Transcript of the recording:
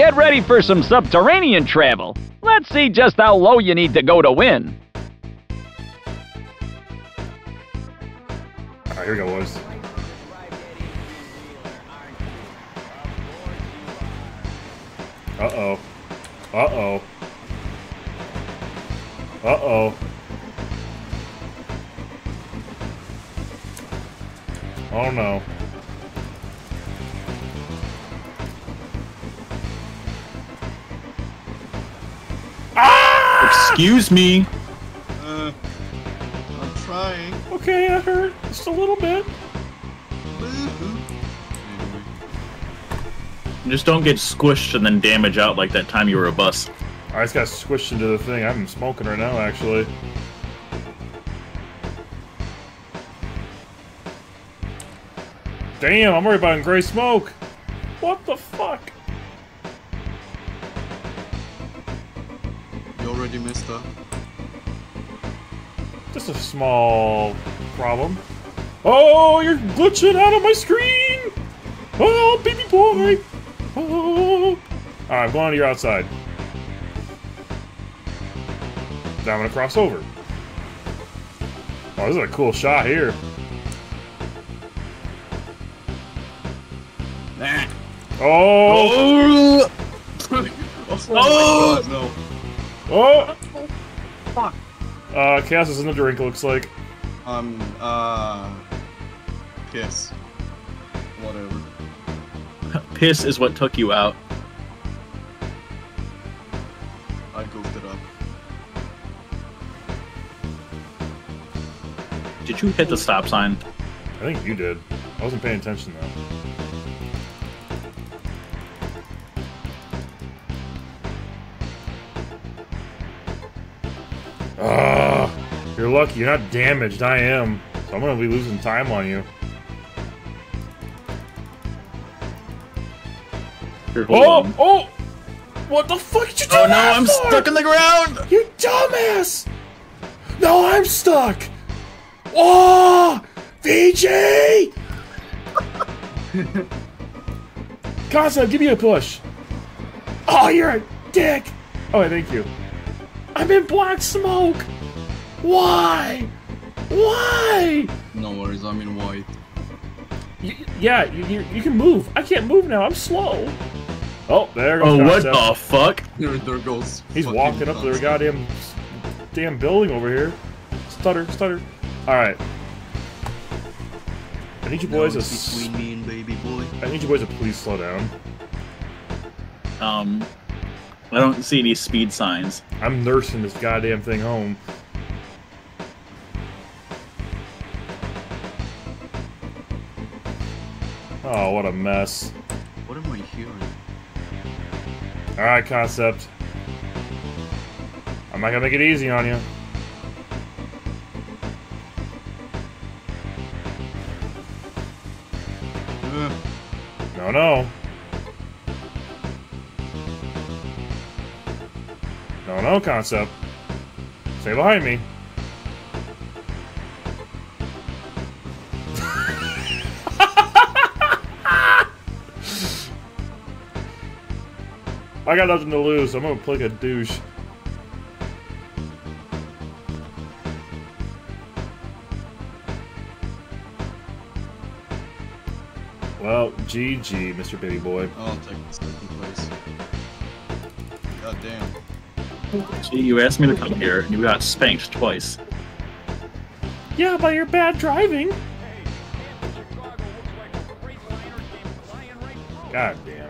Get ready for some subterranean travel. Let's see just how low you need to go to win. Alright, here we go, boys. Uh-oh. Uh-oh. Uh-oh. Oh no. Excuse me. Uh, I'm trying. Okay, I hurt. Just a little bit. Just don't get squished and then damage out like that time you were a bus. I just got squished into the thing. I'm smoking right now, actually. Damn, I'm worried about gray smoke. What the fuck? Already missed her. Just a small problem. Oh, you're glitching out of my screen! Oh, baby boy! Oh. Alright, I'm going to your outside. Now I'm gonna cross over. Oh, this is a cool shot here. Nah. Oh! Oh! oh, Oh! my god, no. Oh! Fuck. Uh, Chaos is in the drink, looks like. Um, uh. Piss. Whatever. Piss is what took you out. I goofed it up. Did you hit the stop sign? I think you did. I wasn't paying attention though. Ah, you're lucky. You're not damaged. I am. So I'm gonna be losing time on you. Oh, on. oh! What the fuck did you do Oh no, I'm for? stuck in the ground! You dumbass! No, I'm stuck. Oh, VJ! Concept, give me a push. Oh, you're a dick. Oh, thank you. I'm in black smoke. Why? Why? No worries, I'm in white. Y- yeah, you, you, you can move. I can't move now. I'm slow. Oh, there goes Oh, what the fuck? There, there goes. He's walking up to their nuts. goddamn damn building over here. Stutter, stutter. All right. I need you No, boys to. it's between me and baby boy. I need you boys to please slow down. Um, I don't see any speed signs. I'm nursing this goddamn thing home. Oh, what a mess. What am I hearing? All right, concept. I'm not gonna make it easy on you. Uh, No, no. No, no, concept. Stay behind me. I got nothing to lose. I'm gonna play like a douche. Well, GG, Mr. Baby Boy. Oh, I'll take second place. God damn. See, you asked me to come here, and you got spanked twice. Yeah, by your bad driving. God damn.